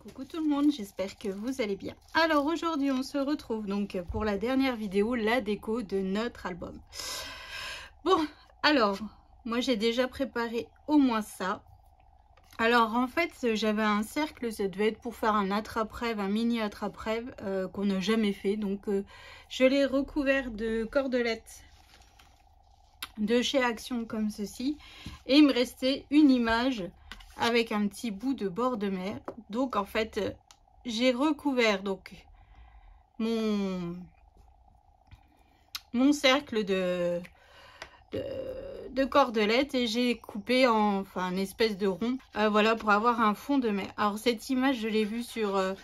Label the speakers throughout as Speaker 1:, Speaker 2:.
Speaker 1: Coucou tout le monde, j'espère que vous allez bien. Alors aujourd'hui on se retrouve donc pour la dernière vidéo, la déco de notre album. Bon, alors, moi j'ai déjà préparé au moins ça. Alors en fait j'avais un cercle, ça devait être pour faire un attrape-rêve, un mini attrape-rêve euh, qu'on n'a jamais fait. Donc euh, je l'ai recouvert de cordelettes de chez Action comme ceci. Et il me restait une image avec un petit bout de bord de mer. Donc en fait euh, j'ai recouvert donc mon, mon cercle de, de de cordelettes et j'ai coupé en enfin une espèce de rond euh, voilà pour avoir un fond de mer. Alors cette image je l'ai vue sur euh,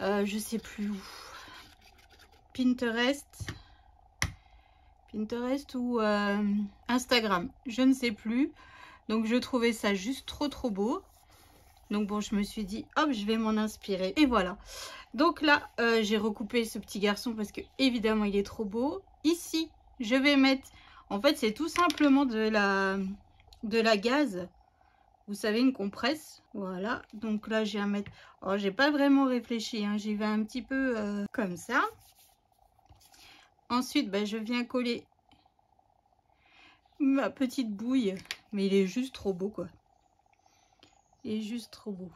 Speaker 1: je sais plus où. Pinterest. Pinterest ou Instagram. Je ne sais plus donc je trouvais ça juste trop trop beau donc bon je me suis dit hop je vais m'en inspirer et voilà donc là j'ai recoupé ce petit garçon parce que évidemment il est trop beau ici je vais mettre en fait, c'est tout simplement de la, de la gaz. Vous savez, une compresse. Voilà. Donc là, j'ai à mettre... Oh, j'ai pas vraiment réfléchi. Hein. J'y vais un petit peu euh, comme ça. Ensuite, ben, je viens coller ma petite bouille. Mais il est juste trop beau, quoi. Il est juste trop beau.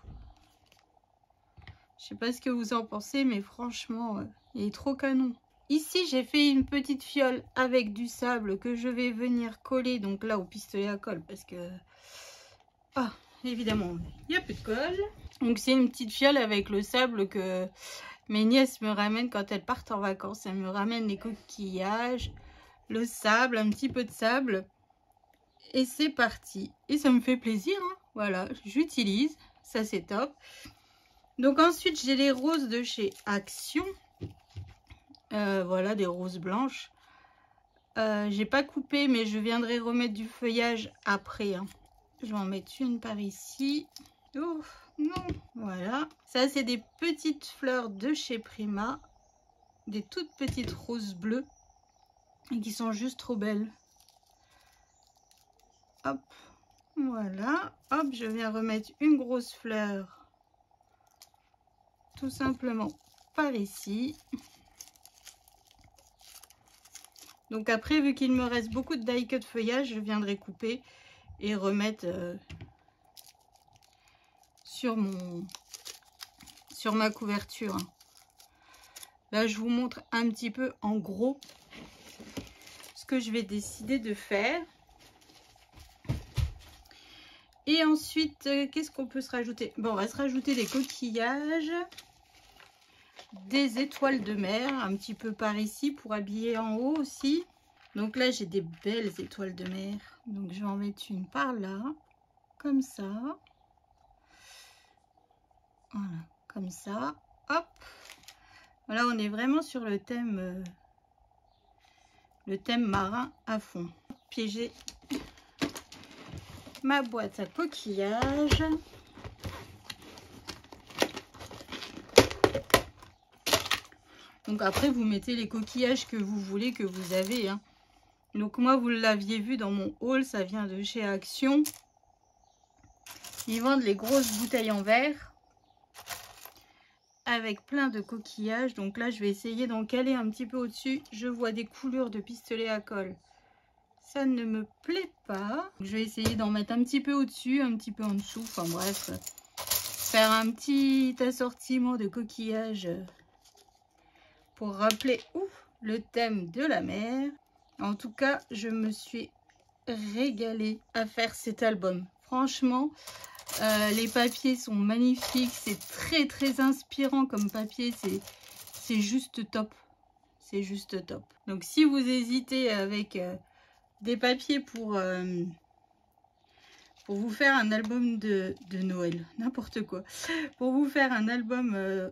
Speaker 1: Je sais pas ce que vous en pensez, mais franchement, euh, il est trop canon. Ici, j'ai fait une petite fiole avec du sable que je vais venir coller donc là au pistolet à colle parce que... Ah, évidemment, il n'y a plus de colle. Donc c'est une petite fiole avec le sable que mes nièces me ramènent quand elles partent en vacances. Elles me ramènent les coquillages, le sable, un petit peu de sable. Et c'est parti. Et ça me fait plaisir, hein. voilà, j'utilise. Ça c'est top. Donc ensuite, j'ai les roses de chez Action. Euh, voilà, des roses blanches. Euh, j'ai pas coupé, mais je viendrai remettre du feuillage après. Hein. Je vais en mettre une par ici. Oh, non, voilà. Ça, c'est des petites fleurs de chez Prima. Des toutes petites roses bleues. Et qui sont juste trop belles. Hop, voilà. Hop, je viens remettre une grosse fleur. Tout simplement par ici. Donc après, vu qu'il me reste beaucoup de die cut feuillage, je viendrai couper et remettre euh, sur mon sur ma couverture. Là, je vous montre un petit peu en gros ce que je vais décider de faire. Et ensuite, euh, qu'est-ce qu'on peut se rajouter? Bon, on va se rajouter des coquillages, des étoiles de mer, un petit peu par ici pour habiller en haut aussi. Donc là, j'ai des belles étoiles de mer. Donc je vais en mettre une par là, comme ça. Voilà, comme ça. Hop. Voilà, on est vraiment sur le thème, euh, le thème marin à fond. Piéger ma boîte à coquillages. Donc après, vous mettez les coquillages que vous voulez, que vous avez. Hein. Donc moi, vous l'aviez vu dans mon haul, ça vient de chez Action. Ils vendent les grosses bouteilles en verre avec plein de coquillages. Donc là, je vais essayer d'en caler un petit peu au-dessus. Je vois des couleurs de pistolet à colle. Ça ne me plaît pas. Je vais essayer d'en mettre un petit peu au-dessus, un petit peu en dessous. Enfin bref, faire un petit assortiment de coquillages pour rappeler le thème de la mer. En tout cas, je me suis régalée à faire cet album. Franchement, euh, les papiers sont magnifiques. C'est très, très inspirant comme papier. C'est juste top. C'est juste top. Donc, si vous hésitez avec euh, des papiers pour, euh, pour vous faire un album de, de Noël, n'importe quoi, pour vous faire un album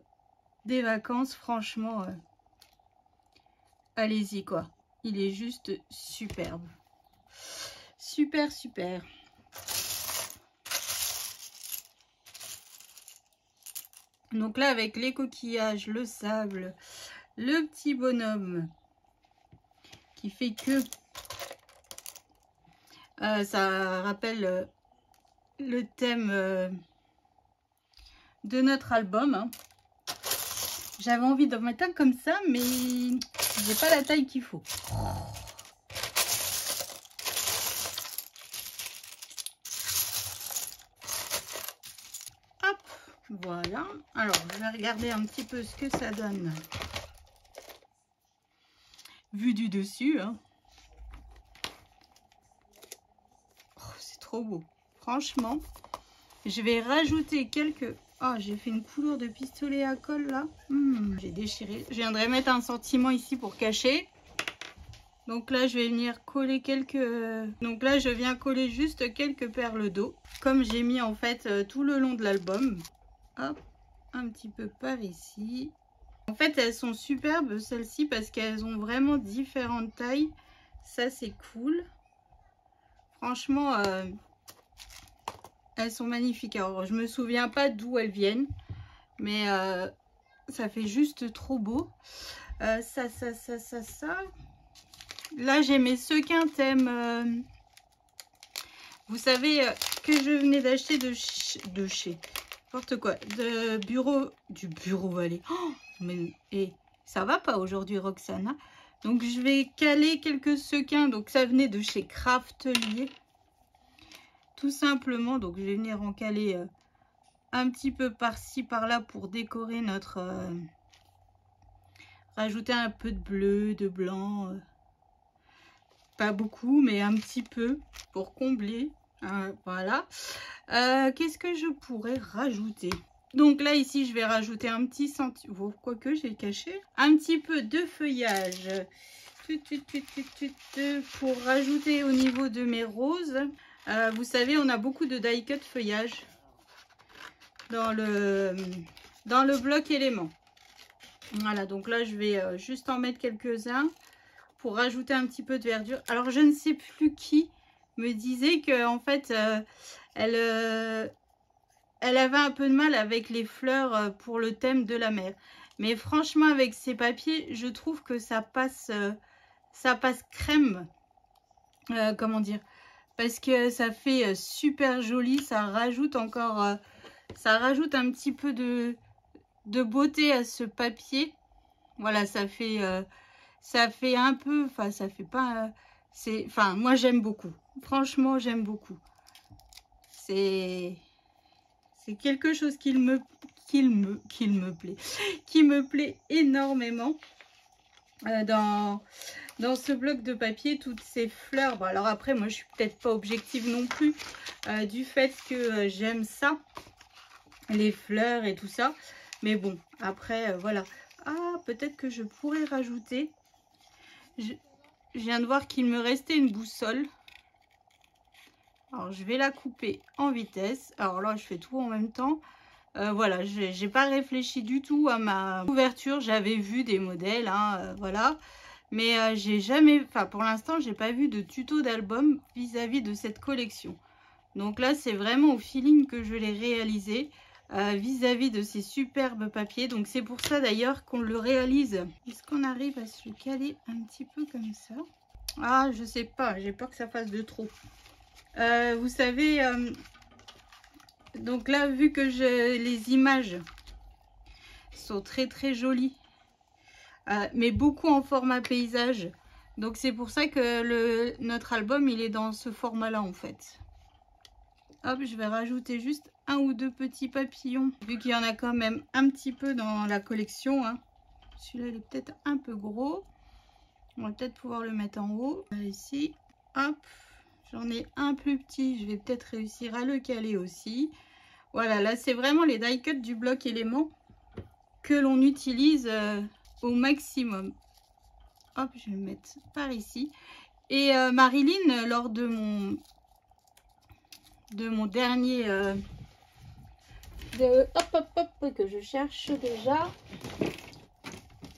Speaker 1: des vacances, franchement, allez-y quoi. Il est juste superbe. Super, super. Donc là, avec les coquillages, le sable, le petit bonhomme qui fait que euh, ça rappelle euh, le thème euh, de notre album. Hein. J'avais envie d'en mettre un comme ça, mais j'ai pas la taille qu'il faut. Hop, voilà. Alors, je vais regarder un petit peu ce que ça donne. Vu du dessus. Hein. Oh, c'est beau. Franchement, je vais rajouter quelques... Oh, j'ai fait une couleur de pistolet à colle là. Hmm, j'ai déchiré. Je viendrai mettre un sentiment ici pour cacher. Donc là, je vais venir coller quelques... Donc là, je viens coller juste quelques perles d'eau. Comme j'ai mis en fait euh, tout le long de l'album. Hop, un petit peu par ici. En fait, elles sont superbes celles-ci parce qu'elles ont vraiment différentes tailles. Ça, c'est cool. Franchement, euh, elles sont magnifiques. Alors, je me souviens pas d'où elles viennent. Mais euh, ça fait juste trop beau. Euh, ça, ça, ça, ça, ça. Là, j'ai mes sequins thème. Euh, vous savez que je venais d'acheter de, de chez... N'importe quoi. De bureau... Du bureau allez. Oh, mais et, ça va pas aujourd'hui, Roxana? Donc, je vais caler quelques sequins. Donc, ça venait de chez Craftelier tout simplement. Donc je vais venir en caler euh, un petit peu par-ci, par-là pour décorer notre... Euh, rajouter un peu de bleu, de blanc. Euh, pas beaucoup, mais un petit peu pour combler. Hein, voilà. Qu'est-ce que je pourrais rajouter? Donc là, ici, je vais rajouter un petit centime. Quoique, j'ai caché. Un petit peu de feuillage. Pour rajouter au niveau de mes roses. Euh, vous savez, on a beaucoup de die cut feuillage dans le, dans le bloc élément. Voilà, donc là, je vais euh, juste en mettre quelques-uns pour rajouter un petit peu de verdure. Alors, je ne sais plus qui me disait que en fait, euh, elle, elle avait un peu de mal avec les fleurs pour le thème de la mer. Mais franchement, avec ces papiers, je trouve que ça passe, ça passe crème. comment dire parce que ça fait euh, super joli, ça rajoute encore, euh, ça rajoute un petit peu de, de beauté à ce papier. Voilà, ça fait, euh, ça fait un peu, enfin ça fait pas, c'est, enfin moi j'aime beaucoup. Franchement j'aime beaucoup. C'est, c'est quelque chose qui me, plaît, qui me plaît énormément dans dans ce bloc de papier toutes ces fleurs. Bon, alors après, moi, je suis peut-être pas objective non plus euh, du fait que euh, j'aime ça, les fleurs et tout ça. Mais bon, après, euh, voilà. Ah, peut-être que je pourrais rajouter. Je, viens de voir qu'il me restait une boussole. Alors, je vais la couper en vitesse. Alors là, je fais tout en même temps. voilà, j'ai pas réfléchi du tout à ma couverture. J'avais vu des modèles, hein, voilà. Mais euh, j'ai jamais, enfin pour l'instant, j'ai pas vu de tuto d'album vis-à-vis de cette collection. Donc là, c'est vraiment au feeling que je l'ai réalisé euh, vis-à-vis de ces superbes papiers. Donc c'est pour ça d'ailleurs qu'on le réalise. Est-ce qu'on arrive à se caler un petit peu comme ça? Ah, je sais pas, j'ai peur que ça fasse de trop. Euh, vous savez, donc là, vu que les images sont très très jolies euh, mais beaucoup en format paysage. Donc c'est pour ça que notre album, il est dans ce format-là en fait. Hop, je vais rajouter juste un ou deux petits papillons, vu qu'il y en a quand même un petit peu dans la collection. Hein. Celui-là, il est peut-être un peu gros. On va peut-être pouvoir le mettre en haut. Ici, hop, j'en ai un plus petit. Je vais peut-être réussir à le caler aussi. Voilà, là, c'est vraiment les die cuts du bloc élément que l'on utilise... Euh, au maximum. Hop, je vais le mettre par ici. Et euh, Marilyn, lors de mon de mon dernier euh, de, hop hop hop que je cherche déjà.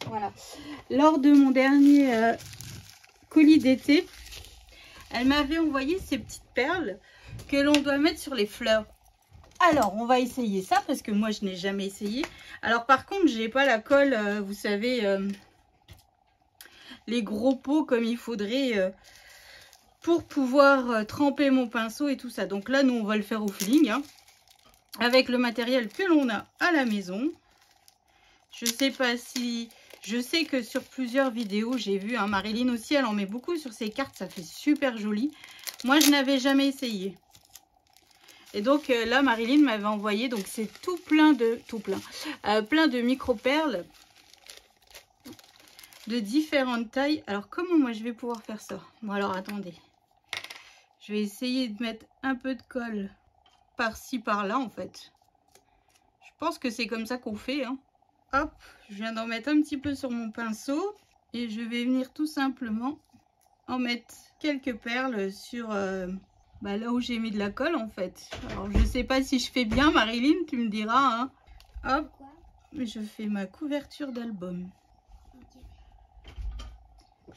Speaker 1: Voilà. Lors de mon dernier colis d'été, elle m'avait envoyé ces petites perles que l'on doit mettre sur les fleurs. Alors, on va essayer ça parce que moi, je n'ai jamais essayé. Alors, par contre, j'ai pas la colle, euh, vous savez, euh, les gros pots comme il faudrait euh, pour pouvoir tremper mon pinceau et tout ça. Donc là, nous, on va le faire au feeling. Hein. avec le matériel que l'on a à la maison. Je sais pas si... Je sais que sur plusieurs vidéos, j'ai vu, hein, Marilyn aussi, elle en met beaucoup sur ses cartes, ça fait super joli. Moi, je n'avais jamais essayé. Et donc euh, là, Marilyn m'avait envoyé, donc c'est tout plein de, tout plein, euh, plein de micro-perles de différentes tailles. Alors, comment moi je vais pouvoir faire ça? Bon, alors, attendez. Je vais essayer de mettre un peu de colle par-ci, par-là, en fait. Je pense que c'est comme ça qu'on fait. Hein. Hop, je viens d'en mettre un petit peu sur mon pinceau. Et je vais venir tout simplement en mettre quelques perles sur euh, bah, là où j'ai mis de la colle, en fait. Alors, je sais pas si je fais bien, Marilyn, tu me diras. Hein. Hop, je fais ma couverture d'album.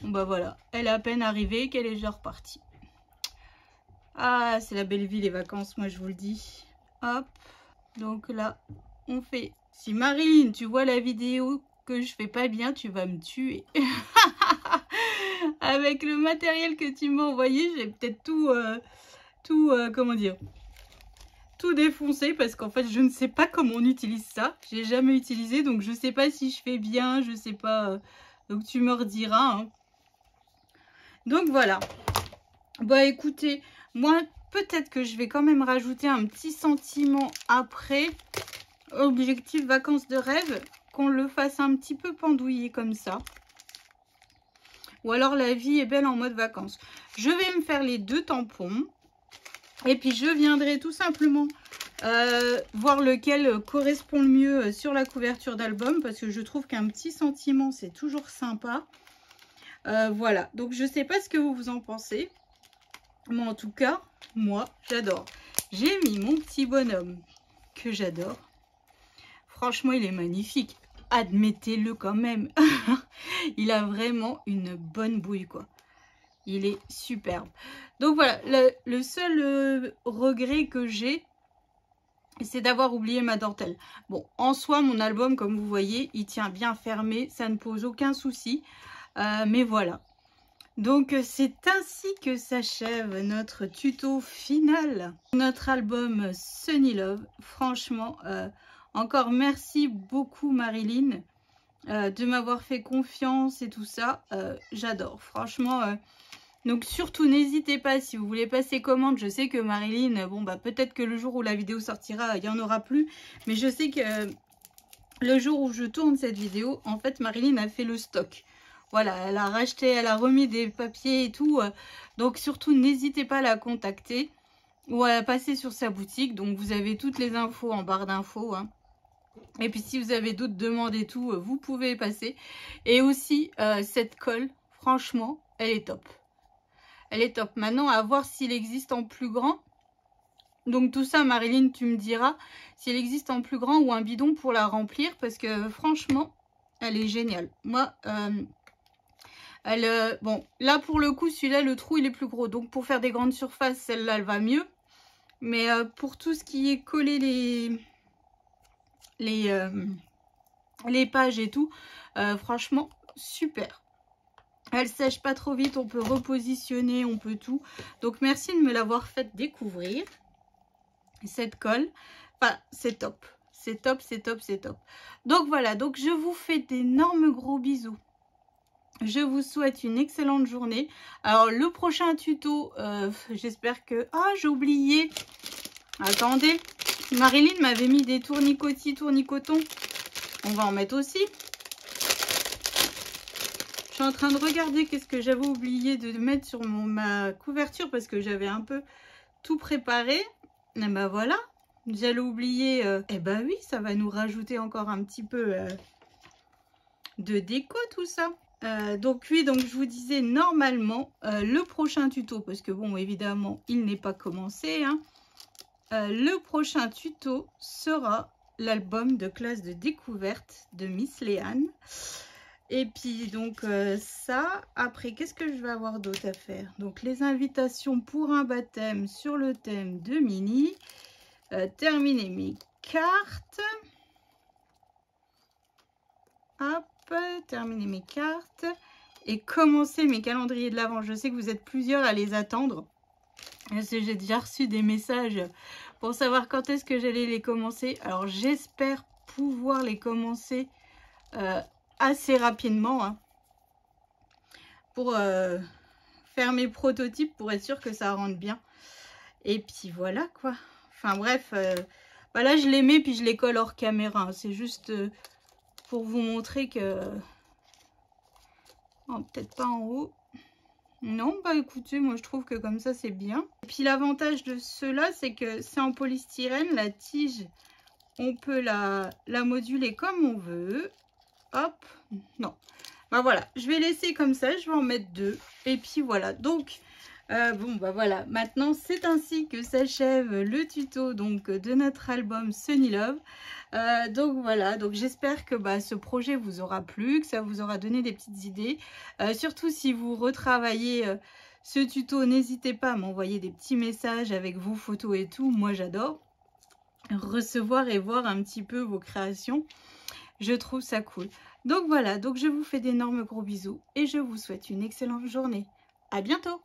Speaker 1: Bon, bah voilà, elle est à peine arrivée qu'elle est déjà repartie. Ah, c'est la belle vie les vacances, moi je vous le dis. Hop. Donc là, on fait... Si Marilyn, tu vois la vidéo que je fais pas bien, tu vas me tuer. Avec le matériel que tu m'as envoyé, j'ai peut-être tout... Euh, tout, euh, comment dire tout défoncé parce qu'en fait je ne sais pas comment on utilise ça. J'ai jamais utilisé donc je sais pas si je fais bien, je sais pas. Euh, donc tu me rediras. Hein. Donc voilà. Bah écoutez, moi, peut-être que je vais quand même rajouter un petit sentiment après. Objectif vacances de rêve, qu'on le fasse un petit peu pendouiller comme ça. Ou alors la vie est belle en mode vacances. Je vais me faire les deux tampons. Et puis je viendrai tout simplement euh, voir lequel correspond le mieux sur la couverture d'album. Parce que je trouve qu'un petit sentiment, c'est toujours sympa. Euh, voilà, donc je ne sais pas ce que vous vous en pensez. Mais en tout cas, moi, j'adore. J'ai mis mon petit bonhomme que j'adore. Franchement, il est magnifique. Admettez-le quand même. il a vraiment une bonne bouille, quoi. Il est superbe. Donc voilà, le, seul euh, regret que j'ai, c'est d'avoir oublié ma dentelle. Bon, en soi, mon album, comme vous voyez, il tient bien fermé. Ça ne pose aucun souci. Euh, mais voilà, donc c'est ainsi que s'achève notre tuto final, notre album Sunny Love. Franchement, euh, encore merci beaucoup Marilyn euh, de m'avoir fait confiance et tout ça. Euh, j'adore, franchement. donc surtout n'hésitez pas si vous voulez passer commande. Je sais que Marilyn, bon bah peut-être que le jour où la vidéo sortira, il n'y en aura plus. Mais je sais que le jour où je tourne cette vidéo, en fait Marilyn a fait le stock. Voilà, elle a racheté, elle a remis des papiers et tout. Euh. donc surtout, n'hésitez pas à la contacter ou à passer sur sa boutique. Donc vous avez toutes les infos en barre d'infos. Hein. Et puis si vous avez d'autres demandes et tout, euh, vous pouvez passer. Et aussi, euh, cette colle, franchement, elle est top. Elle est top. Maintenant, à voir s'il existe en plus grand. Donc tout ça, Marilyn, tu me diras s'il existe en plus grand ou un bidon pour la remplir. Parce que franchement, elle est géniale. Moi, euh, bon, là pour le coup, celui-là, le trou, il est plus gros. Donc pour faire des grandes surfaces, celle-là, elle va mieux. Mais pour tout ce qui est coller les, les, euh, les pages et tout, franchement, super. Elle sèche pas trop vite, on peut repositionner, on peut tout. Donc merci de me l'avoir fait découvrir. Cette colle, enfin, c'est top. C'est top, c'est top, c'est top. Donc voilà, donc je vous fais d'énormes gros bisous je vous souhaite une excellente journée. Alors, le prochain tuto, euh, j'espère que... Ah, j'ai oublié. Attendez. Marilyn m'avait mis des tournicotis, tournicotons. On va en mettre aussi. Je suis en train de regarder qu'est-ce que j'avais oublié de mettre sur ma couverture parce que j'avais un peu tout préparé. Et ben voilà. J'allais oublier... Euh, eh ben oui, ça va nous rajouter encore un petit peu euh, de déco tout ça. Euh, donc oui, donc je vous disais normalement le prochain tuto, parce que bon évidemment il n'est pas commencé, hein. Euh, le prochain tuto sera l'album de classe de découverte de Miss Léane. Et puis donc ça, après qu'est-ce que je vais avoir d'autre à faire? Donc les invitations pour un baptême sur le thème de Mini, terminer mes cartes. Hop terminer mes cartes et commencer mes calendriers de l'avant. Je sais que vous êtes plusieurs à les attendre. J'ai déjà reçu des messages pour savoir quand est-ce que j'allais les commencer. Alors j'espère pouvoir les commencer euh, assez rapidement. Hein, pour euh, faire mes prototypes, pour être sûr que ça rentre bien. Et puis voilà quoi. Enfin bref, euh, bah là je les mets puis je les colle hors caméra. Hein. C'est juste pour vous montrer que... Oh, peut-être pas en haut. Non, bah écoutez, moi je trouve que comme ça c'est bien. Et puis l'avantage de cela, c'est que c'est en polystyrène, la tige, on peut la, la moduler comme on veut. Hop, non. Bah voilà, je vais laisser comme ça, je vais en mettre deux. Et puis voilà, donc euh, bon bah voilà, maintenant c'est ainsi que s'achève le tuto donc de notre album Sunny Love. Euh, donc voilà, donc j'espère que bah, ce projet vous aura plu, que ça vous aura donné des petites idées. Euh, surtout si vous retravaillez ce tuto, n'hésitez pas à m'envoyer des petits messages avec vos photos et tout. Moi j'adore recevoir et voir un petit peu vos créations. Je trouve ça cool. Donc voilà, donc je vous fais d'énormes gros bisous et je vous souhaite une excellente journée. À bientôt